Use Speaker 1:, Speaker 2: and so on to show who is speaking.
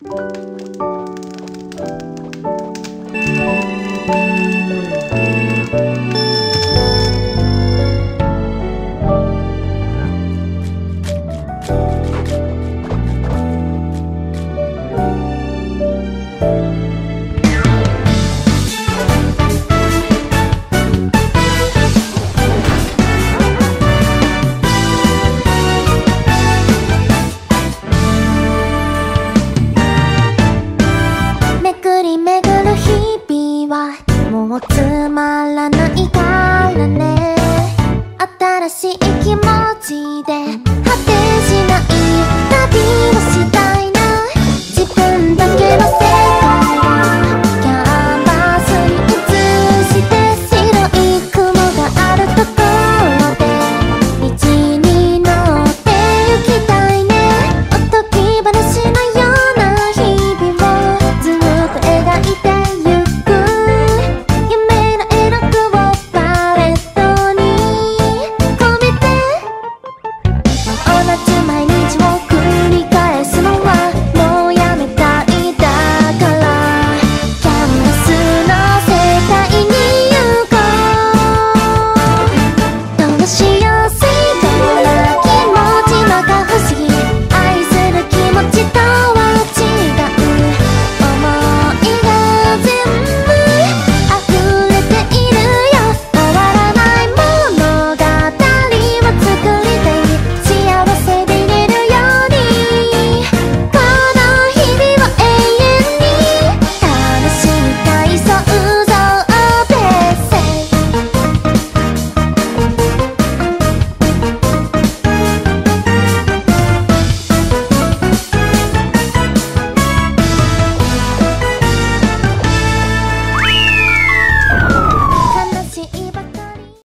Speaker 1: Música つまらないからね。新しい気持ちで果てしない旅。夏毎日を